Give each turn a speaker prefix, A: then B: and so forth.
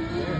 A: back
B: there.